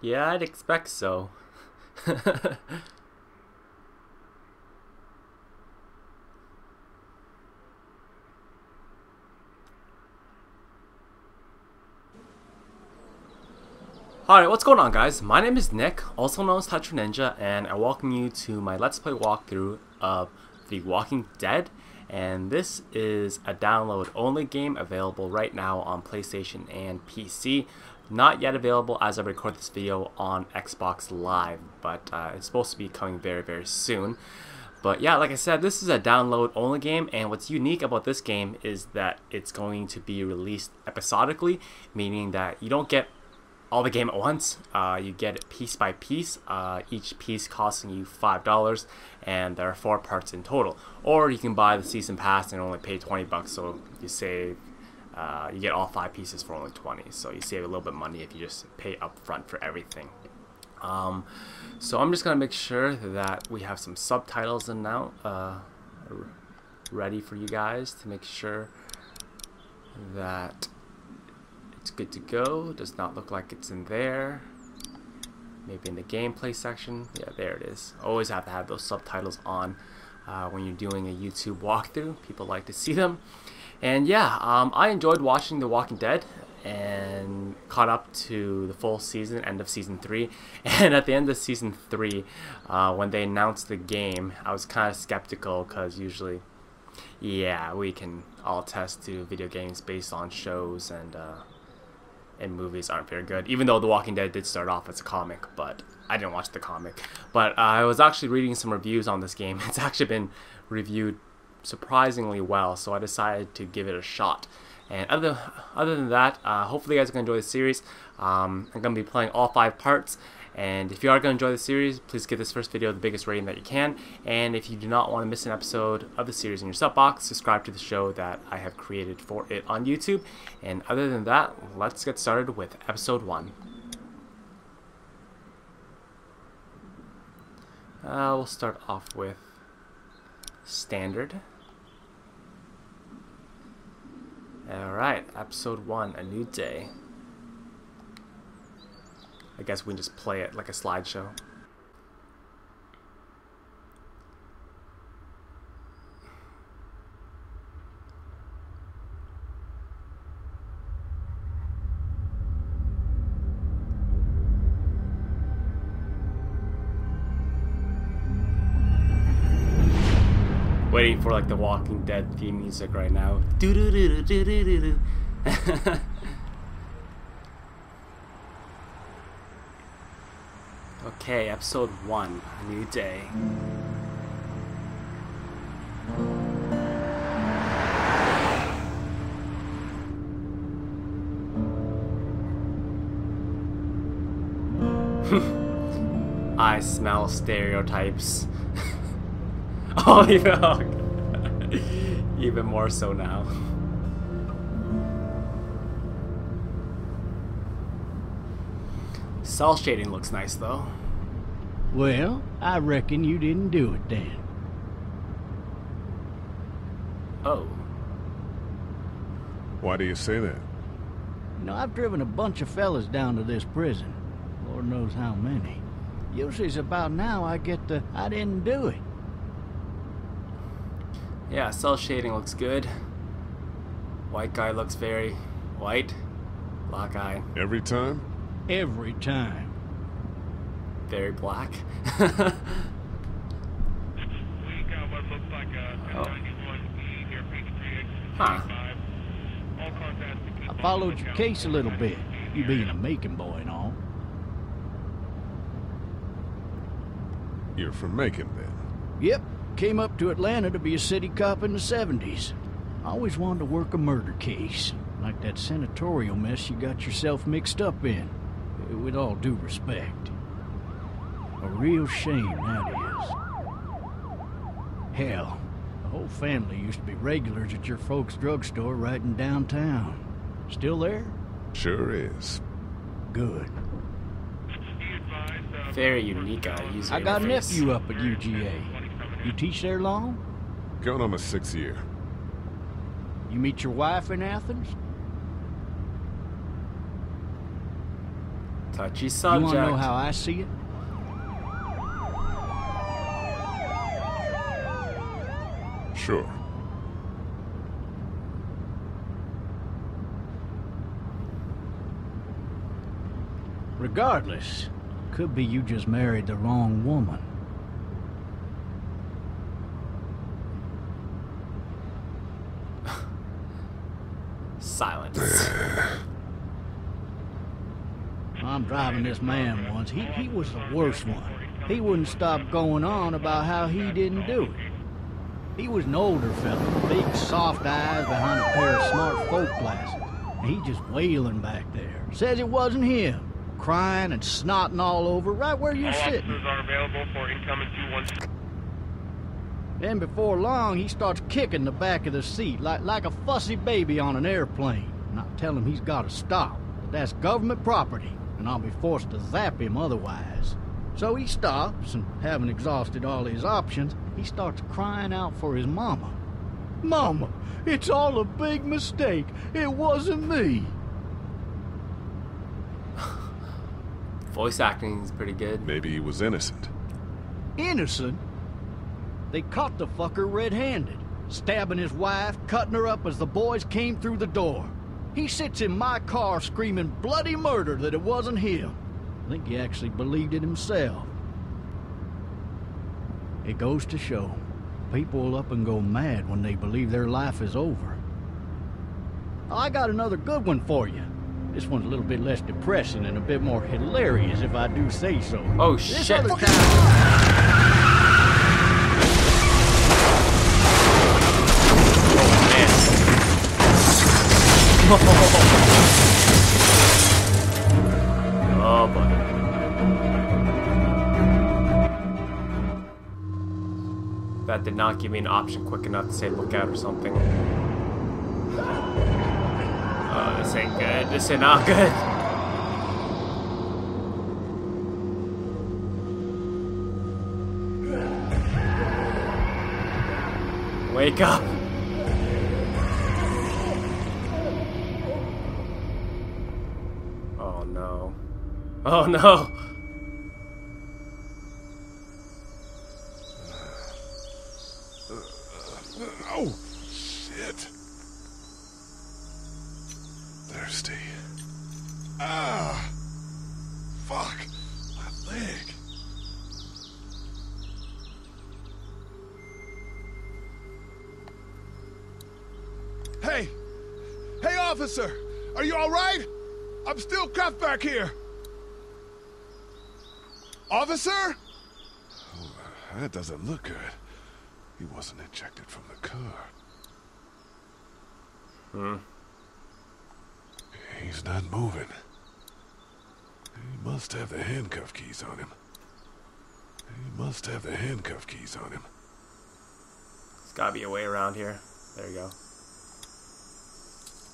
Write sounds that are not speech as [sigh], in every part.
Yeah, I'd expect so. [laughs] Alright, what's going on guys? My name is Nick, also known as Tetra Ninja, and I welcome you to my Let's Play walkthrough of The Walking Dead. And this is a download only game available right now on PlayStation and PC. Not yet available as I record this video on Xbox Live, but uh, it's supposed to be coming very, very soon. But yeah, like I said, this is a download only game, and what's unique about this game is that it's going to be released episodically, meaning that you don't get all the game at once. Uh, you get it piece by piece, uh, each piece costing you $5, and there are four parts in total. Or you can buy the season pass and only pay 20 bucks, so you save, uh, you get all five pieces for only 20. So you save a little bit of money if you just pay up front for everything. Um, so I'm just going to make sure that we have some subtitles in now, uh, ready for you guys to make sure that it's good to go. Does not look like it's in there. Maybe in the gameplay section. Yeah, there it is. Always have to have those subtitles on uh, when you're doing a YouTube walkthrough. People like to see them. And yeah, um, I enjoyed watching The Walking Dead and caught up to the full season, end of season three. [laughs] And at the end of season three, uh, when they announced the game, I was kind of skeptical because usually, yeah, we can all test to video games based on shows and uh, and movies aren't very good. Even though The Walking Dead did start off as a comic, but I didn't watch the comic. But uh, I was actually reading some reviews on this game. [laughs] It's actually been reviewed surprisingly well, so I decided to give it a shot. And other other than that, uh, hopefully you guys are gonna enjoy the series. Um, I'm gonna be playing all five parts. And if you are going to enjoy the series, please give this first video the biggest rating that you can. And if you do not want to miss an episode of the series in your sub box, subscribe to the show that I have created for it on YouTube. And other than that, let's get started with episode 1. Uh, we'll start off with standard. Alright, episode 1, A New Day. I guess we can just play it like a slideshow. Waiting for like the Walking Dead theme music right now. Do do do do do do do. Okay, episode one, a new day. [laughs] I smell stereotypes. [laughs] oh, [laughs] even, even more so now. Cell shading looks nice though. Well, I reckon you didn't do it then. Oh. Why do you say that? You know, I've driven a bunch of fellas down to this prison. Lord knows how many. Usually it's about now I get the I didn't do it. Yeah, cell shading looks good. White guy looks very white. Black eye. Every time? Every time. Very black. oh. [laughs] Huh. I followed your case a little bit, you being a Macon boy and all. You're from Macon, then? Yep. Came up to Atlanta to be a city cop in the 70s. Always wanted to work a murder case, like that senatorial mess you got yourself mixed up in with all due respect. A real shame, that is. Hell, the whole family used to be regulars at your folks' drugstore right in downtown. Still there? Sure is. Good. Very unique user I got interface. a nephew up at UGA. You teach there long? Going on my sixth year. You meet your wife in Athens? Touchy subject. You subject. want to know how I see it? Sure. Regardless, could be you just married the wrong woman. [laughs] Silence. I'm driving this man once. He, he was the worst one. He wouldn't stop going on about how he didn't do it. He was an older fella, big soft eyes behind a pair of smart folk glasses. And he just wailing back there. Says it wasn't him. Crying and snotting all over right where you're All sitting. are available for incoming 2-1. Then before long, he starts kicking the back of the seat like, like a fussy baby on an airplane. And I tell him he's got to stop. That that's government property, and I'll be forced to zap him otherwise. So he stops, and having exhausted all his options, he starts crying out for his mama. Mama, it's all a big mistake. It wasn't me. [laughs] Voice acting is pretty good. Maybe he was innocent. Innocent? They caught the fucker red-handed, stabbing his wife, cutting her up as the boys came through the door. He sits in my car screaming bloody murder that it wasn't him. I think he actually believed it himself. It goes to show, people will up and go mad when they believe their life is over. Oh, I got another good one for you. This one's a little bit less depressing and a bit more hilarious if I do say so. Oh, This shit. other time- Oh [laughs] [laughs] That did not give me an option quick enough to say look out or something. Oh, this ain't good. This ain't not good. Wake up. Oh no. Oh, shit. Thirsty. Ah! Fuck! My leg. Hey! Hey, officer! Are you alright? I'm still cuffed back here. Officer? That doesn't look good. He wasn't ejected from the car. Hmm. He's not moving. He must have the handcuff keys on him. He must have the handcuff keys on him. There's gotta be a way around here. There you go.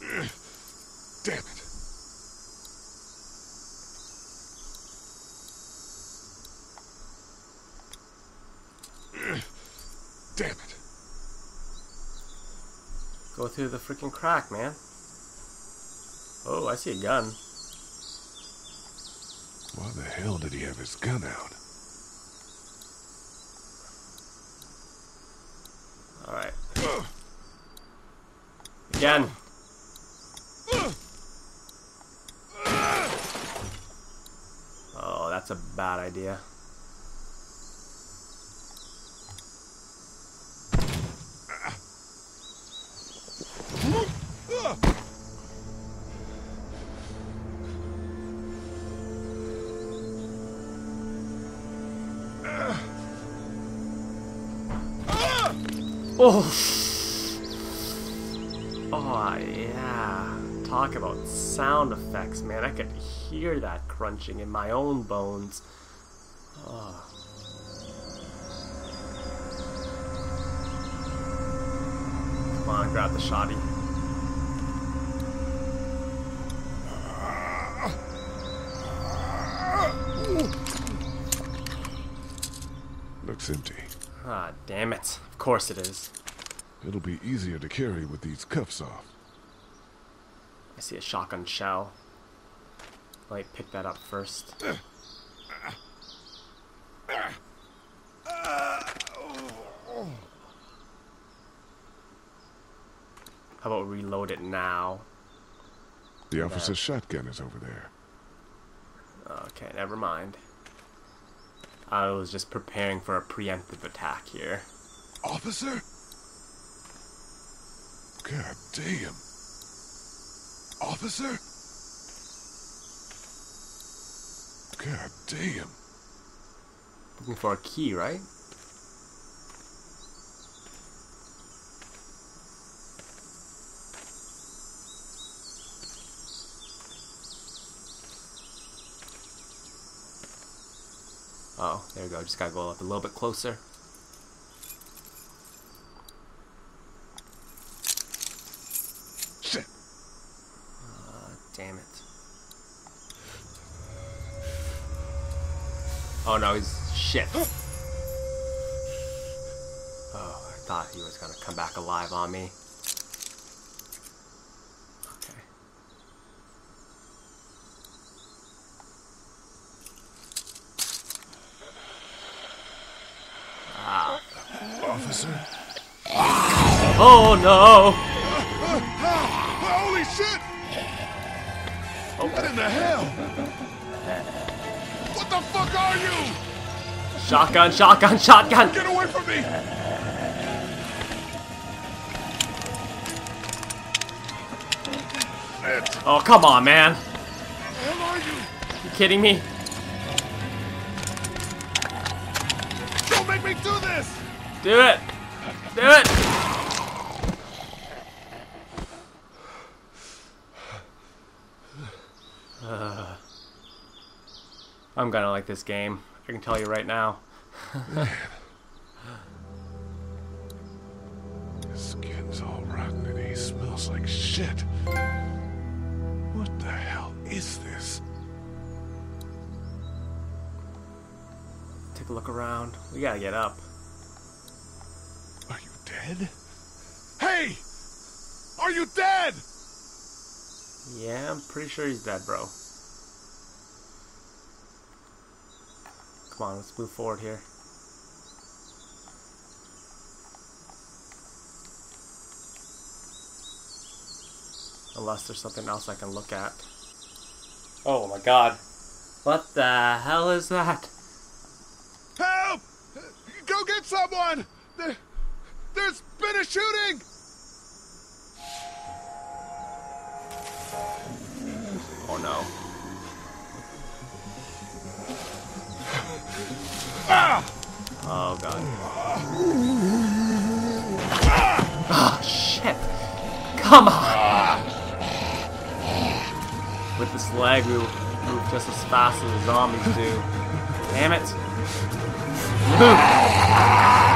[clears throat] Damn it. Damn it. Go through the freaking crack, man. Oh, I see a gun. Why the hell did he have his gun out? Alright. Again. Oh, that's a bad idea. Oh. Oh yeah. Talk about sound effects, man. I could hear that crunching in my own bones. Oh. On, grab the shotty. Looks empty. Ah, damn it. Of course it is. It'll be easier to carry with these cuffs off. I see a shotgun shell. Like, pick that up first. [clears throat] How about reload it now? The officer's shotgun is over there. Okay, never mind. I was just preparing for a preemptive attack here. Officer? God damn. Officer? God damn. Looking for a key, right? Oh, there we go. Just gotta go up a little bit closer. Shit. Uh, damn it. Oh no, he's shit. Oh, I thought he was gonna come back alive on me. Okay. Ah. Officer? Oh no! [laughs] Holy shit! Oh. What in the hell? What the fuck are you? Shotgun, shotgun, shotgun! Get away from me! Shit! Oh, come on, man. Are you? You kidding me? Do it! Do it! Uh, I'm gonna like this game. I can tell you right now. [laughs] His skin's all rotten and he smells like shit. What the hell is this? Take a look around. We gotta get up. Are you dead? Hey! Are you dead? Yeah, I'm pretty sure he's dead, bro. Come on, let's move forward here. Unless there's something else I can look at. Oh my god. What the hell is that? Help! Go get someone! There, there's been a shooting! Oh no. Ah! Oh god. Ah, shit! Come on! With this leg, we move just as fast as the zombies do. Damn it! Move!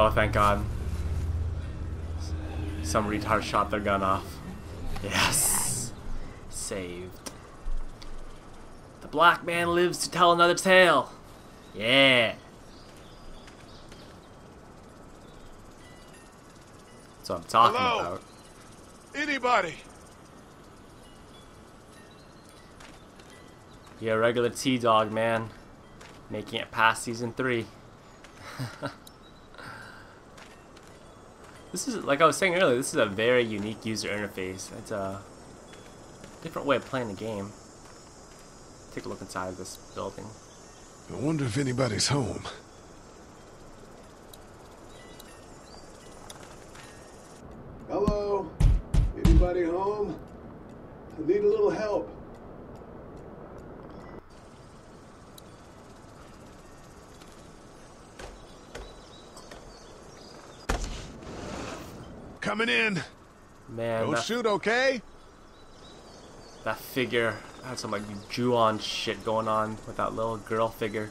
Oh, thank God. Some retard shot their gun off. Yes. Saved. The black man lives to tell another tale. Yeah. That's what I'm talking Hello? about. Anybody? You're a regular T-Dog, man. Making it past season three. [laughs] this is, like I was saying earlier, this is a very unique user interface. It's a different way of playing the game. Take a look inside this building. I wonder if anybody's home. Hello? Anybody home? I need a little help. Coming in. Man, Don't that, shoot, okay? that figure had some like Ju-on shit going on with that little girl figure.